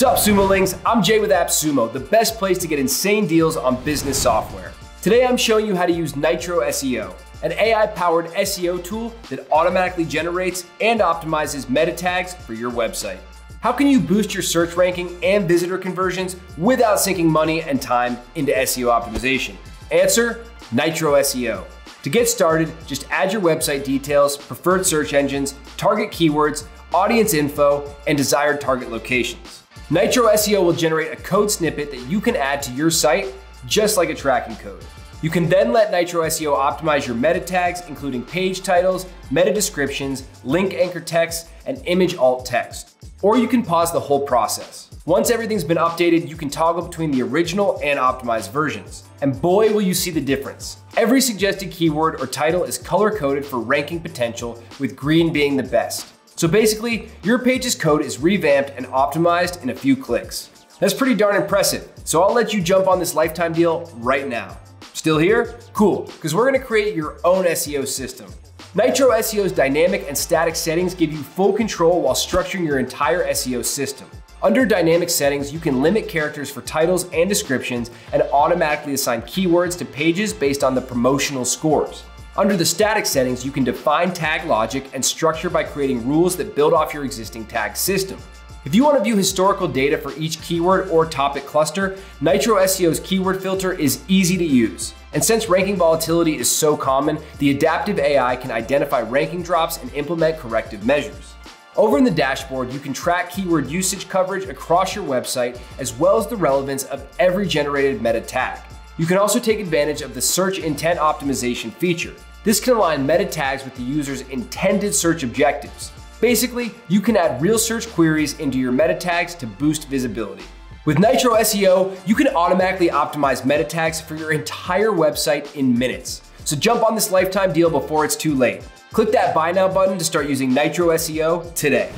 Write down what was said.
Sup Sumolings, I'm Jay with AppSumo, the best place to get insane deals on business software. Today I'm showing you how to use Nytro SEO, an AI-powered SEO tool that automatically generates and optimizes meta tags for your website. How can you boost your search ranking and visitor conversions without sinking money and time into SEO optimization? Answer, Nytro SEO. To get started, just add your website details, preferred search engines, target keywords, audience info, and desired target locations. Nytro SEO will generate a code snippet that you can add to your site, just like a tracking code. You can then let Nytro SEO optimize your meta tags, including page titles, meta descriptions, link anchor text, and image alt text. Or you can pause the whole process. Once everything's been updated, you can toggle between the original and optimized versions. And boy, will you see the difference. Every suggested keyword or title is color coded for ranking potential, with green being the best. So basically, your page's code is revamped and optimized in a few clicks. That's pretty darn impressive, so I'll let you jump on this lifetime deal right now. Still here? Cool, because we're gonna create your own SEO system. Nytro SEO's dynamic and static settings give you full control while structuring your entire SEO system. Under dynamic settings, you can limit characters for titles and descriptions and automatically assign keywords to pages based on the promotional scores. Under the static settings, you can define tag logic and structure by creating rules that build off your existing tag system. If you want to view historical data for each keyword or topic cluster, Nytro SEO's keyword filter is easy to use. And since ranking volatility is so common, the adaptive AI can identify ranking drops and implement corrective measures. Over in the dashboard, you can track keyword usage coverage across your website, as well as the relevance of every generated meta tag. You can also take advantage of the search intent optimization feature. This can align meta tags with the user's intended search objectives. Basically, you can add real search queries into your meta tags to boost visibility. With Nytro SEO, you can automatically optimize meta tags for your entire website in minutes. So jump on this lifetime deal before it's too late. Click that buy now button to start using Nytro SEO today.